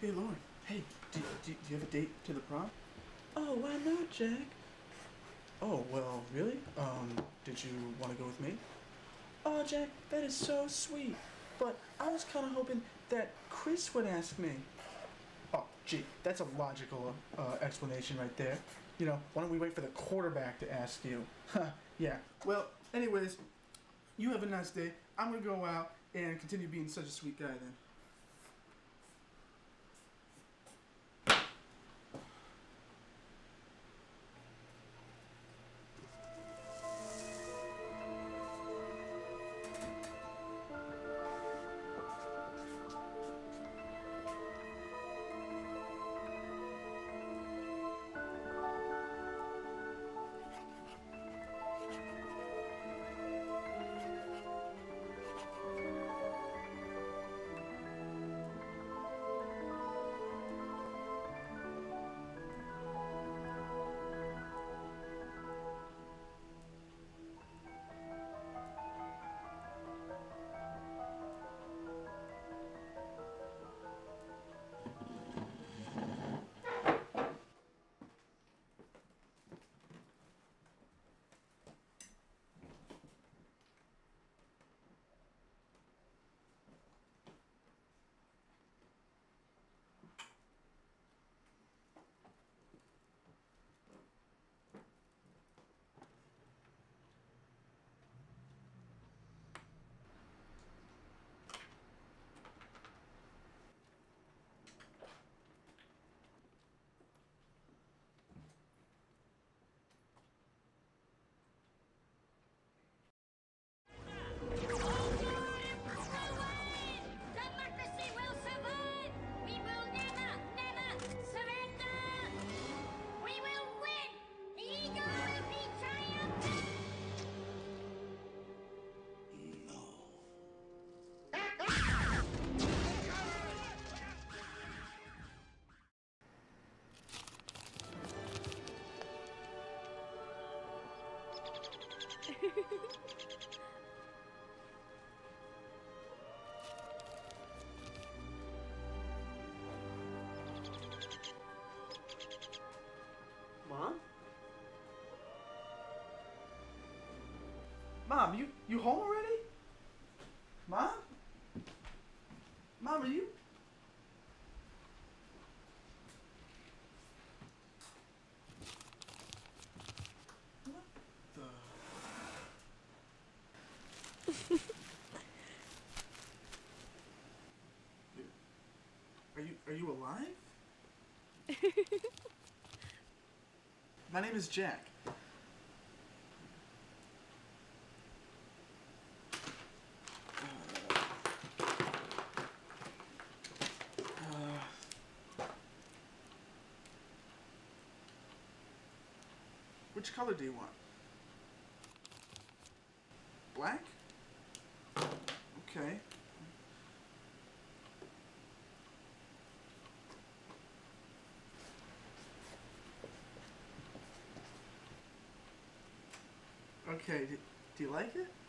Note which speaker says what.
Speaker 1: Hey, Lauren. Hey, do, do, do you have a date to the prom?
Speaker 2: Oh, why not, Jack?
Speaker 1: Oh, well, really? Um, did you want to go with me?
Speaker 2: Oh, Jack, that is so sweet. But I was kind of hoping that Chris would ask me.
Speaker 1: Oh, gee, that's a logical uh, explanation right there. You know, why don't we wait for the quarterback to ask you? Huh, yeah. Well, anyways, you have a nice day. I'm gonna go out and continue being such a sweet guy then.
Speaker 2: Mom?
Speaker 1: Mom, you you home already? Mom? Mom, are you? Are you are you alive? My name is Jack. Uh, uh, which color do you want? Black? Okay. Okay, do, do you like it?